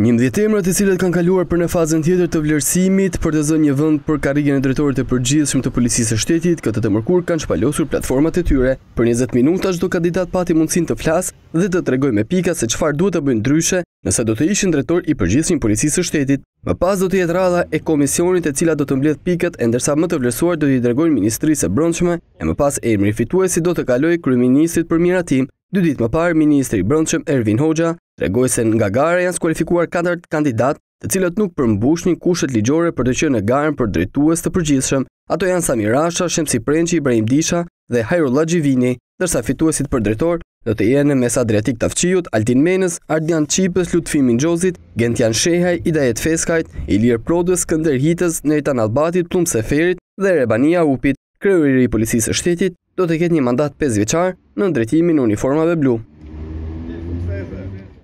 Njëmbëdhjetë emrat të cilët kanë kaluar për në fazën tjetër të vlerësimit për të zënë një vend për karrigen e Drejtorit të Përgjithshëm të Policisë së Shtetit këtë të mërkurë kanë shpalosur platformat e tyre. Për njëzet minuta çdo kandidat pati mundësinë të flasë dhe të tregojë me pika se çfarë duhet të bëjnë ndryshe nëse do të ishin Drejtor i Përgjithshëm i Policisë së Shtetit. Më pas do të jetë radha e Komisionit e cila do të mbledhë pikët e ndërsa më të vlerësuar do t'i dërgojnë Ministrisë së Brendshme e më pas emri i fituesit do të kalojë Kryeministrit për miratim. Dy ditë më parë, ministri i Brendshëm Ervin Hoxha tregoi se nga gara janë skualifikuar katër kandidatë, të cilët nuk përmbushnin kushtet ligjore për të qenë në garën për drejtues të përgjithshëm. Ato janë Sami Rasha, Shemsi Prençi, Ibrahim Disha dhe Hajrullah Xhivini, ndërsa fituesit për drejtor do të jenë mes Adriatik Tafçiut, Altin Menës, Ardian Çipës, Lutfi Minxhozit, Gentian Shehaj, Idajet Feskajt, Ilir Prodës, Skënder Hitës, Neritan Nallbatit, Pëllumb Seferit dhe Rebani Jaupit, kreu i Policisë së Shtetit, do të ketë një mandat pesëvjeçar në drejtimin e uniformave blu.